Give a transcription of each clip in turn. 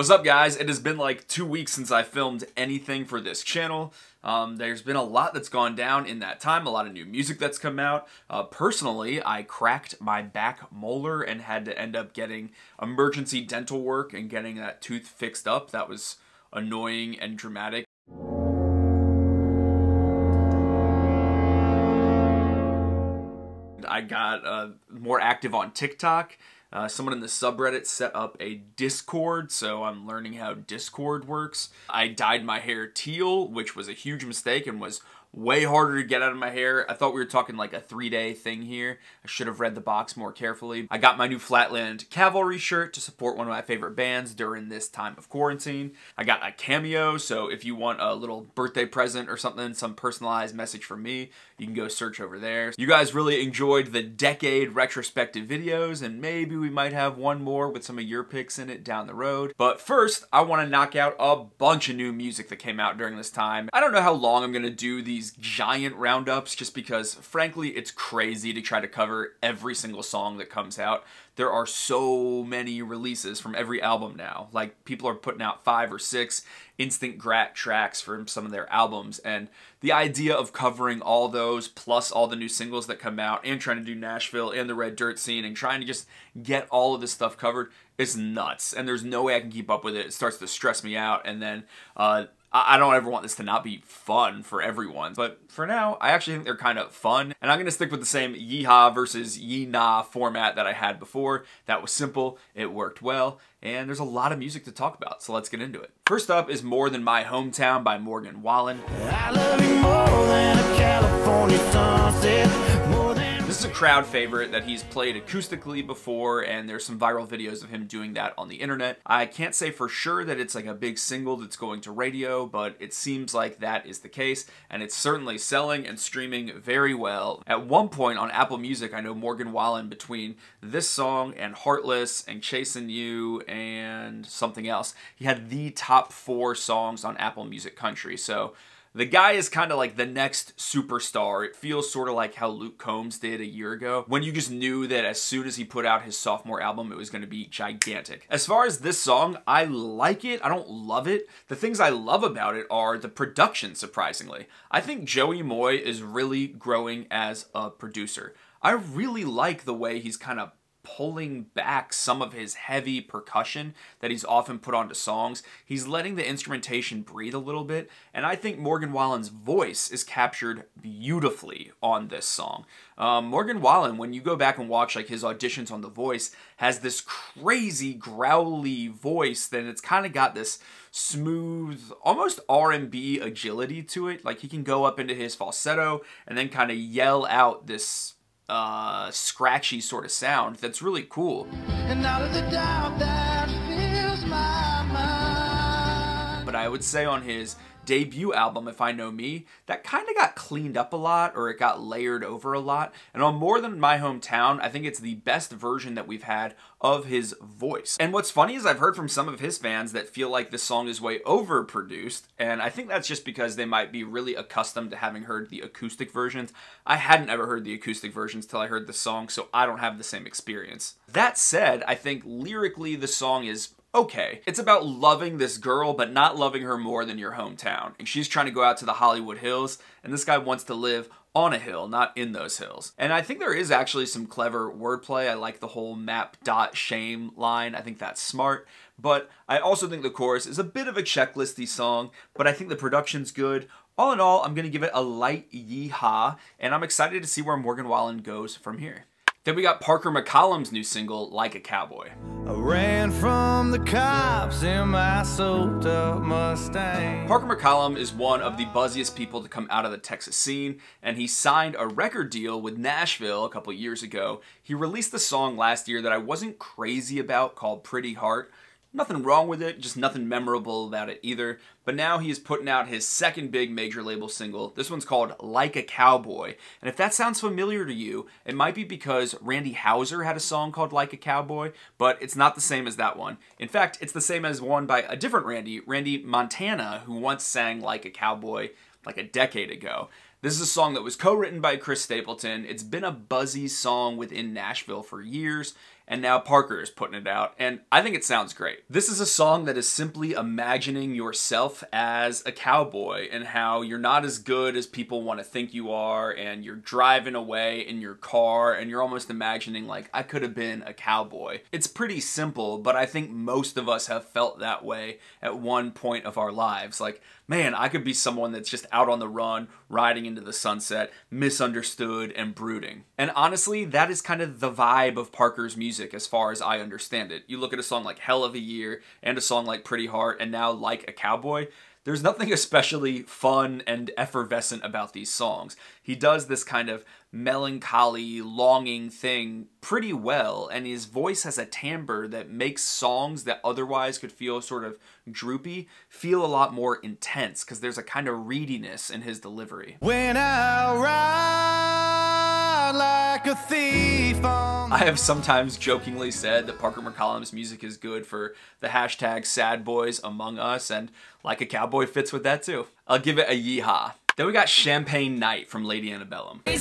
What's up guys? It has been like two weeks since I filmed anything for this channel. Um, there's been a lot that's gone down in that time, a lot of new music that's come out. Uh, personally, I cracked my back molar and had to end up getting emergency dental work and getting that tooth fixed up. That was annoying and dramatic. I got uh, more active on TikTok. Uh, someone in the subreddit set up a Discord, so I'm learning how Discord works. I dyed my hair teal, which was a huge mistake and was way harder to get out of my hair. I thought we were talking like a three day thing here. I should have read the box more carefully. I got my new Flatland Cavalry shirt to support one of my favorite bands during this time of quarantine. I got a cameo, so if you want a little birthday present or something, some personalized message from me, you can go search over there. You guys really enjoyed the decade retrospective videos, and maybe we might have one more with some of your picks in it down the road. But first, I want to knock out a bunch of new music that came out during this time. I don't know how long I'm to do these these giant roundups just because, frankly, it's crazy to try to cover every single song that comes out. There are so many releases from every album now. Like, people are putting out five or six instant grat tracks from some of their albums, and the idea of covering all those plus all the new singles that come out and trying to do Nashville and the Red Dirt scene and trying to just get all of this stuff covered is nuts. And there's no way I can keep up with it. It starts to stress me out, and then, uh, I don't ever want this to not be fun for everyone, but for now, I actually think they're kind of fun, and I'm gonna stick with the same yeehaw versus yee nah format that I had before. That was simple, it worked well, and there's a lot of music to talk about, so let's get into it. First up is More Than My Hometown by Morgan Wallen. This is a crowd favorite that he's played acoustically before, and there's some viral videos of him doing that on the internet. I can't say for sure that it's like a big single that's going to radio, but it seems like that is the case, and it's certainly selling and streaming very well. At one point on Apple Music, I know Morgan Wallen between this song and Heartless and Chasing You and something else, he had the top four songs on Apple Music Country, so the guy is kind of like the next superstar. It feels sort of like how Luke Combs did a year ago, when you just knew that as soon as he put out his sophomore album, it was going to be gigantic. As far as this song, I like it. I don't love it. The things I love about it are the production, surprisingly. I think Joey Moi is really growing as a producer. I really like the way he's kind of pulling back some of his heavy percussion that he's often put onto songs. He's letting the instrumentation breathe a little bit, and I think Morgan Wallen's voice is captured beautifully on this song. Um, Morgan Wallen, when you go back and watch like his auditions on The Voice, has this crazy growly voice Then it's kind of got this smooth, almost R&B agility to it. Like he can go up into his falsetto and then kind of yell out this uh, scratchy sort of sound that's really cool. But I would say on his debut album, If I Know Me, that kind of got cleaned up a lot or it got layered over a lot. And on More Than My Hometown, I think it's the best version that we've had of his voice. And what's funny is I've heard from some of his fans that feel like this song is way overproduced, and I think that's just because they might be really accustomed to having heard the acoustic versions. I hadn't ever heard the acoustic versions till I heard the song, so I don't have the same experience. That said, I think lyrically the song is okay. It's about loving this girl, but not loving her more than your hometown. And she's trying to go out to the Hollywood Hills, and this guy wants to live on a hill, not in those hills. And I think there is actually some clever wordplay. I like the whole map dot shame line. I think that's smart. But I also think the chorus is a bit of a checklisty song, but I think the production's good. All in all, I'm to give it a light yeehaw, and I'm excited to see where Morgan Wallen goes from here. Then we got Parker McCollum's new single, Like a Cowboy. I ran from the cops in my soaked up Mustang. Parker McCollum is one of the buzziest people to come out of the Texas scene, and he signed a record deal with Nashville a couple years ago. He released a song last year that I wasn't crazy about called Pretty Heart, Nothing wrong with it, just nothing memorable about it either. But now he is putting out his second big major label single. This one's called Like a Cowboy. And if that sounds familiar to you, it might be because Randy Houser had a song called Like a Cowboy, but it's not the same as that one. In fact, it's the same as one by a different Randy, Randy Montana, who once sang Like a Cowboy like a decade ago. This is a song that was co written by Chris Stapleton. It's been a buzzy song within Nashville for years, and now Parker is putting it out, and I think it sounds great. This is a song that is simply imagining yourself as a cowboy and how you're not as good as people want to think you are, and you're driving away in your car, and you're almost imagining, like, I could have been a cowboy. It's pretty simple, but I think most of us have felt that way at one point of our lives. Like, man, I could be someone that's just out on the run, riding into the sunset, misunderstood and brooding. And honestly, that is kind of the vibe of Parker's music as far as I understand it. You look at a song like Hell of a Year and a song like Pretty Heart and now Like a Cowboy, there's nothing especially fun and effervescent about these songs. He does this kind of melancholy, longing thing pretty well, and his voice has a timbre that makes songs that otherwise could feel sort of droopy feel a lot more intense because there's a kind of readiness in his delivery. When I ride like a thief I have sometimes jokingly said that Parker McCollum's music is good for the hashtag sad boys among us, and like a cowboy fits with that too. I'll give it a yeehaw. Then we got Champagne Night from Lady Antebellum. So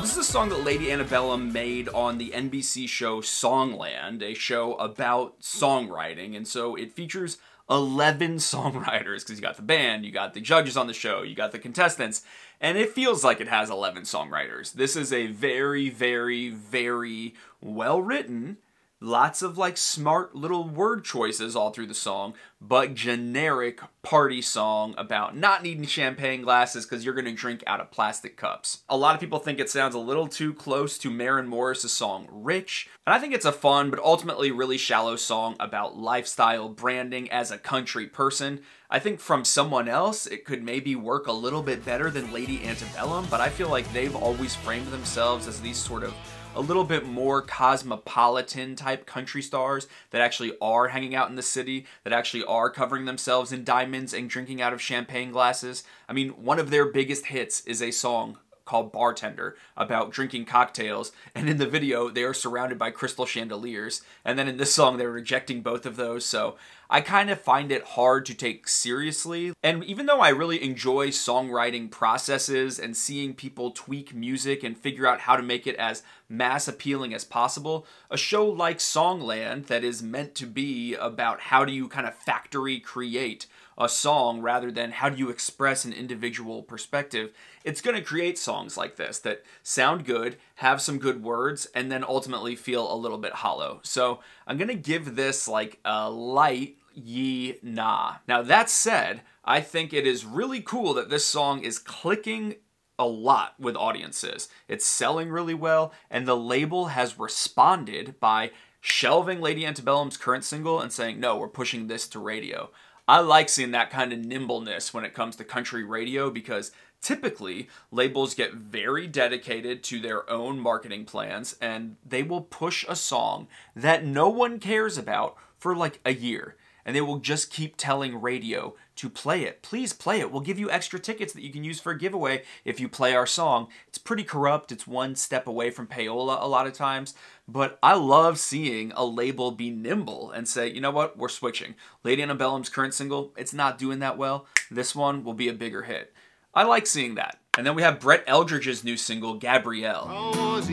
this is a song that Lady Antebellum made on the NBC show Songland, a show about songwriting, and so it features 11 songwriters because you got the band, you got the judges on the show, you got the contestants, and it feels like it has 11 songwriters. This is a very, very, very well written Lots of like smart little word choices all through the song, but generic party song about not needing champagne glasses because you're going to drink out of plastic cups. A lot of people think it sounds a little too close to Maren Morris's song Rich, and I think it's a fun but ultimately really shallow song about lifestyle branding as a country person. I think from someone else, it could maybe work a little bit better than Lady Antebellum, but I feel like they've always framed themselves as these sort of a little bit more cosmopolitan type country stars that actually are hanging out in the city, that actually are covering themselves in diamonds and drinking out of champagne glasses. I mean, one of their biggest hits is a song called Bartender about drinking cocktails. And in the video, they are surrounded by crystal chandeliers. And then in this song, they're rejecting both of those. So I kind of find it hard to take seriously. And even though I really enjoy songwriting processes and seeing people tweak music and figure out how to make it as mass appealing as possible, a show like Songland that is meant to be about how do you kind of factory create a song rather than how do you express an individual perspective, it's going to create songs like this that sound good, have some good words, and then ultimately feel a little bit hollow. So I'm going to give this like a light ye nah. Now that said, I think it is really cool that this song is clicking a lot with audiences. It's selling really well, and the label has responded by shelving Lady Antebellum's current single and saying, no, we're pushing this to radio. I like seeing that kind of nimbleness when it comes to country radio because typically labels get very dedicated to their own marketing plans and they will push a song that no one cares about for like a year and they will just keep telling radio to play it. Please play it. We'll give you extra tickets that you can use for a giveaway if you play our song. It's pretty corrupt. It's one step away from payola a lot of times, but I love seeing a label be nimble and say, you know what, we're switching. Lady Antebellum's current single, it's not doing that well. This one will be a bigger hit. I like seeing that. And then we have Brett Eldredge's new single, Gabrielle. Oh, was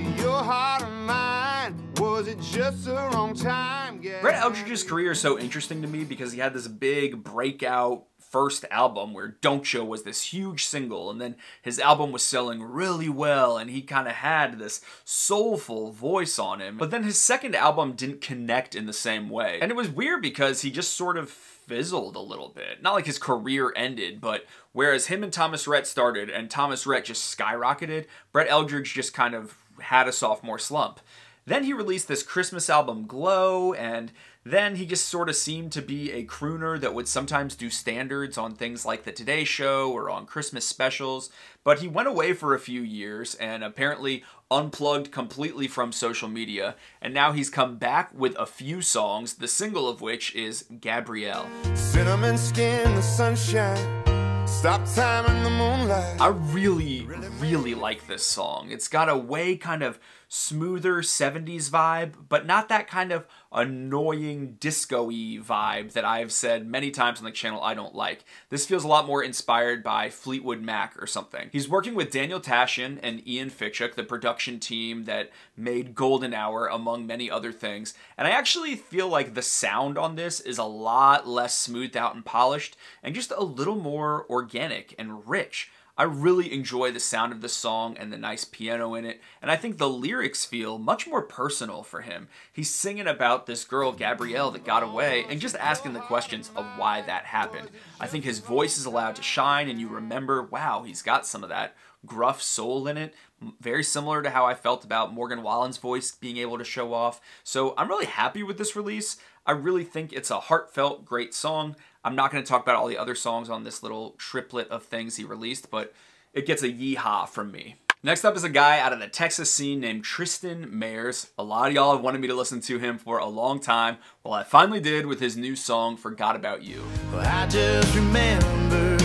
it just the wrong time? Yeah. Brett Eldredge's career is so interesting to me because he had this big breakout first album where Don't Ya was this huge single and then his album was selling really well and he kind of had this soulful voice on him. But then his second album didn't connect in the same way. And it was weird because he just sort of fizzled a little bit. Not like his career ended, but whereas him and Thomas Rhett started and Thomas Rhett just skyrocketed, Brett Eldredge just kind of had a sophomore slump. Then he released this Christmas album, Glow, and then he just sort of seemed to be a crooner that would sometimes do standards on things like The Today Show or on Christmas specials. But he went away for a few years and apparently unplugged completely from social media. And now he's come back with a few songs, the single of which is Gabrielle. Cinnamon skin, the sunshine. Stop time in the moonlight. I really, really like this song. It's got a way kind of smoother 70s vibe, but not that kind of annoying disco-y vibe that I've said many times on the channel I don't like. This feels a lot more inspired by Fleetwood Mac or something. He's working with Daniel Tashian and Ian Fitchuk, the production team that made Golden Hour among many other things. And I actually feel like the sound on this is a lot less smoothed out and polished and just a little more organic and rich. I really enjoy the sound of the song and the nice piano in it, and I think the lyrics feel much more personal for him. He's singing about this girl, Gabrielle, that got away, and just asking the questions of why that happened. I think his voice is allowed to shine, and you remember, wow, he's got some of that gruff soul in it, very similar to how I felt about Morgan Wallen's voice being able to show off. So I'm really happy with this release. I really think it's a heartfelt, great song. I'm not going to talk about all the other songs on this little triplet of things he released, but it gets a yeehaw from me. Next up is a guy out of the Texas scene named Triston Marez. A lot of y'all have wanted me to listen to him for a long time. Well, I finally did with his new song, Forgot About You. Well, I just remember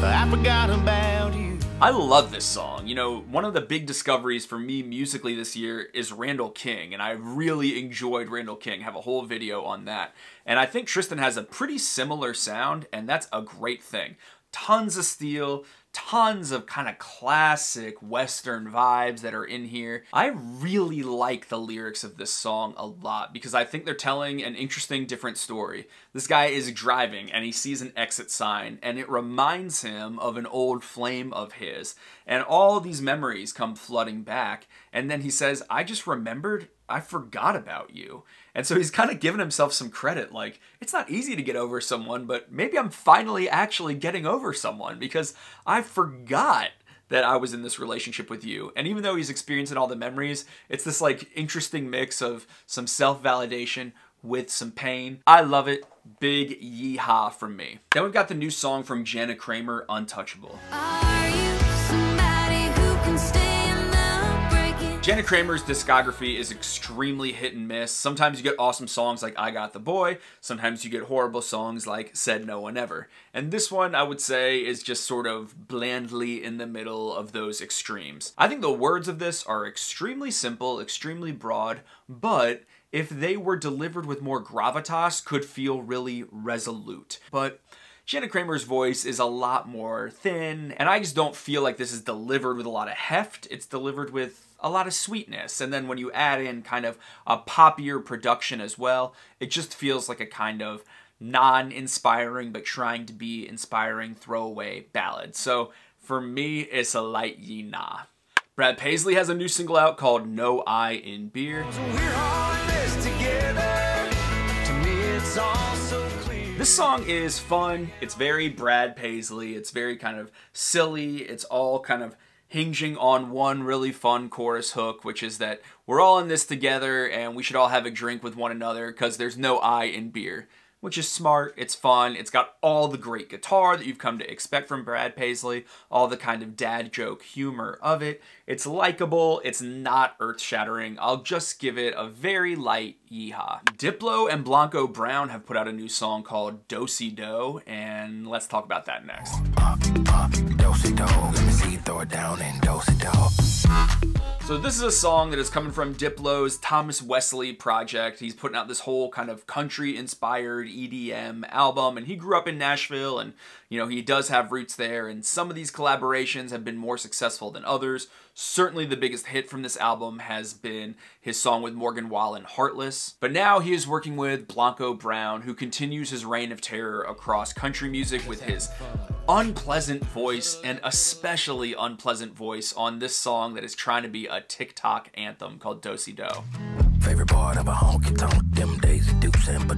I forgot about. I love this song. You know, one of the big discoveries for me musically this year is Randall King, and I really enjoyed Randall King. Have a whole video on that. And I think Triston has a pretty similar sound, and that's a great thing. Tons of steel, tons of kind of classic Western vibes that are in here. I really like the lyrics of this song a lot because I think they're telling an interesting, different story. This guy is driving and he sees an exit sign and it reminds him of an old flame of his. And all these memories come flooding back. And then he says, I just remembered I forgot about you. And so he's kind of giving himself some credit. Like, it's not easy to get over someone, but maybe I'm finally actually getting over someone because I forgot that I was in this relationship with you. And even though he's experiencing all the memories, it's this like interesting mix of some self validation with some pain. I love it. Big yeehaw from me. Then we've got the new song from Jana Kramer, Untouchable. Jana Kramer's discography is extremely hit and miss. Sometimes you get awesome songs like I Got the Boy, sometimes you get horrible songs like Said No One Ever. And this one, I would say, is just sort of blandly in the middle of those extremes. I think the words of this are extremely simple, extremely broad, but if they were delivered with more gravitas, could feel really resolute. But Jana Kramer's voice is a lot more thin, and I just don't feel like this is delivered with a lot of heft. It's delivered with a lot of sweetness. And then when you add in kind of a poppier production as well, it just feels like a kind of non-inspiring but trying to be inspiring throwaway ballad. So for me, it's a light ye nah. Brad Paisley has a new single out called No I in Beer. This song is fun. It's very Brad Paisley. It's very kind of silly. It's all kind of hinging on one really fun chorus hook, which is that we're all in this together and we should all have a drink with one another because there's no I in beer which is smart, it's fun, it's got all the great guitar that you've come to expect from Brad Paisley, all the kind of dad joke humor of it. It's likable, it's not earth-shattering. I'll just give it a very light yeehaw. Diplo and Blanco Brown have put out a new song called Do-Si Do, and let's talk about that next. So this is a song that is coming from Diplo's Thomas Wesley project. He's putting out this whole kind of country-inspired EDM album, and he grew up in Nashville, and you know he does have roots there. And some of these collaborations have been more successful than others. Certainly, the biggest hit from this album has been his song with Morgan Wallen, "Heartless." But now he is working with Blanco Brown, who continues his reign of terror across country music with his unpleasant voice and especially unpleasant voice on this song that is trying to be a TikTok anthem called Do-Si Do. Favorite part of a honky tonk, them days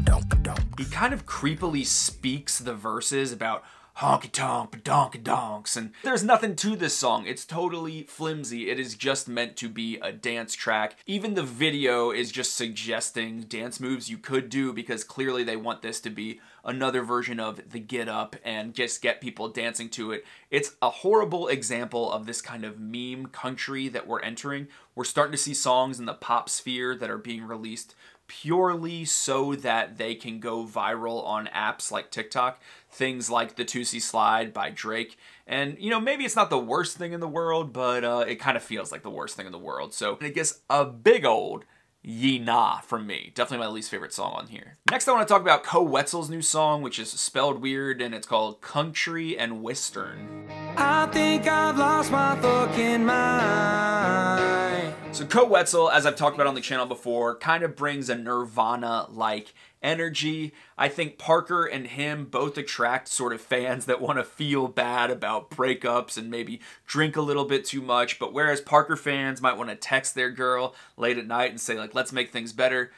don't, don't. He kind of creepily speaks the verses about honky tonk, donk donks, and there's nothing to this song. It's totally flimsy. It is just meant to be a dance track. Even the video is just suggesting dance moves you could do because clearly they want this to be another version of the get up and just get people dancing to it. It's a horrible example of this kind of meme country that we're entering. We're starting to see songs in the pop sphere that are being released purely so that they can go viral on apps like TikTok. Things like the Toosie Slide by Drake. And, you know, maybe it's not the worst thing in the world, but uh, it kind of feels like the worst thing in the world. So it gets a big old Ye Nah from me. Definitely my least favorite song on here. Next, I want to talk about Koe Wetzel's new song, which is spelled weird, and it's called Kuntry and Wistern. I think I've lost my fucking mind. So Koe Wetzel, as I've talked about on the channel before, kind of brings a Nirvana-like energy. I think Parker and him both attract sort of fans that want to feel bad about breakups and maybe drink a little bit too much. But whereas Parker fans might want to text their girl late at night and say, like, let's make things better,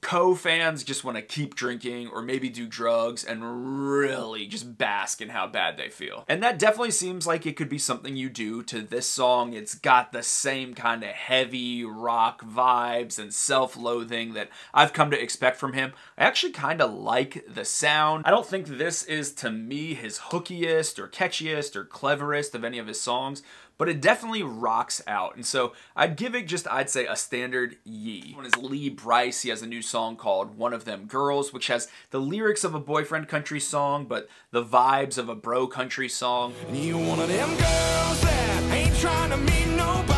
Koe fans just want to keep drinking or maybe do drugs and really just bask in how bad they feel. And that definitely seems like it could be something you do to this song. It's got the same kind of heavy rock vibes and self-loathing that I've come to expect from him. I actually kind of like the sound. I don't think this is to me his hookiest or catchiest or cleverest of any of his songs, but it definitely rocks out. And so I'd give it just, I'd say, a standard Ye. One is Lee Brice. He has a new song called One of Them Girls, which has the lyrics of a boyfriend country song, but the vibes of a bro country song. You one of them girls that ain't trying to meet nobody.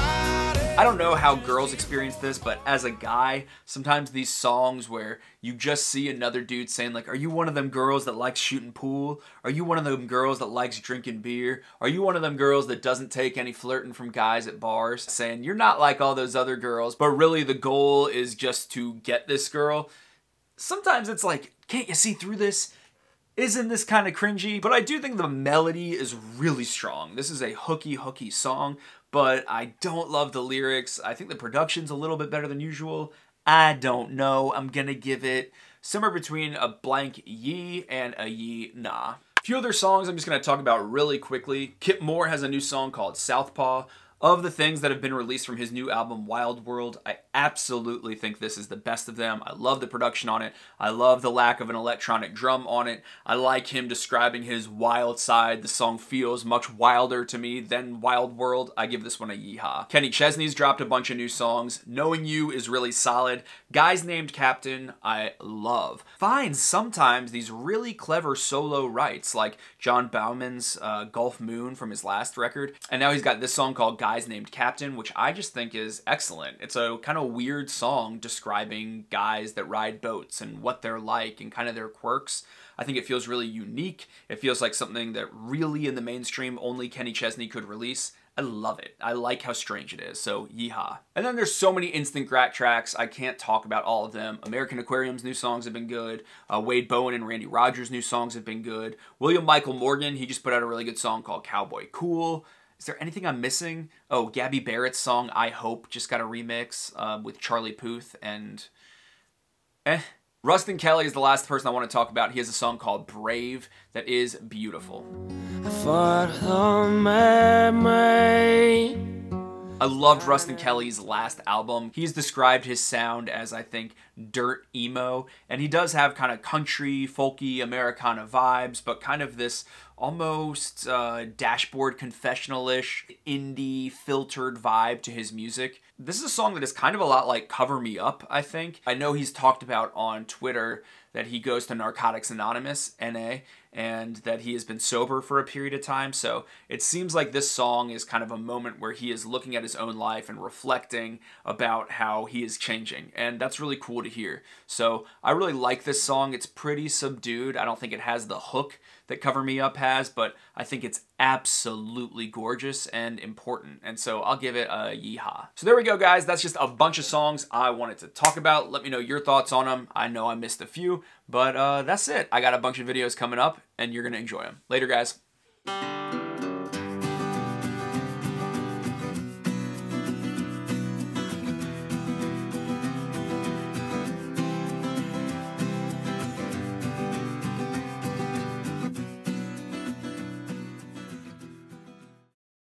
I don't know how girls experience this, but as a guy, sometimes these songs where you just see another dude saying like, are you one of them girls that likes shooting pool? Are you one of them girls that likes drinking beer? Are you one of them girls that doesn't take any flirting from guys at bars? Saying you're not like all those other girls, but really the goal is just to get this girl. Sometimes it's like, can't you see through this? Isn't this kind of cringy? But I do think the melody is really strong. This is a hooky, hooky song, but I don't love the lyrics. I think the production's a little bit better than usual. I don't know. I'm gonna give it somewhere between a blank ye and a ye nah. A few other songs I'm just gonna talk about really quickly. Kip Moore has a new song called Southpaw. Of the things that have been released from his new album, Wild World, I absolutely think this is the best of them. I love the production on it. I love the lack of an electronic drum on it. I like him describing his wild side. The song feels much wilder to me than Wild World. I give this one a yeehaw. Kenny Chesney's dropped a bunch of new songs. Knowing You is really solid. Guys Named Captain, I love. Finds sometimes these really clever solo writes, like John Bauman's uh, Gulf Moon from his last record. And now he's got this song called Guys Named Captain, which I just think is excellent. It's a kind of weird song describing guys that ride boats and what they're like and kind of their quirks. I think it feels really unique. It feels like something that really in the mainstream only Kenny Chesney could release. I love it. I like how strange it is, so yeehaw. And then there's so many instant grat tracks, I can't talk about all of them. American Aquarium's new songs have been good. Uh, Wade Bowen and Randy Rogers' new songs have been good. William Michael Morgan, he just put out a really good song called Cowboy Cool. Is there anything I'm missing? Oh, Gabby Barrett's song I Hope just got a remix uh, with Charlie Puth and eh. Ruston Kelly is the last person I want to talk about. He has a song called Brave that is beautiful. I loved Ruston Kelly's last album. He's described his sound as, I think, dirt emo, and he does have kind of country, folky, Americana vibes, but kind of this almost uh, dashboard confessional-ish, indie, filtered vibe to his music. This is a song that is kind of a lot like Cover Me Up, I think. I know he's talked about on Twitter that he goes to Narcotics Anonymous, NA, and that he has been sober for a period of time. So it seems like this song is kind of a moment where he is looking at his own life and reflecting about how he is changing. And that's really cool to hear. So I really like this song. It's pretty subdued. I don't think it has the hook that Cover Me Up has, but I think it's absolutely gorgeous and important. And so I'll give it a yeehaw. So there we go, guys. That's just a bunch of songs I wanted to talk about. Let me know your thoughts on them. I know I missed a few, but uh, that's it. I got a bunch of videos coming up, and you're going to enjoy them. Later, guys.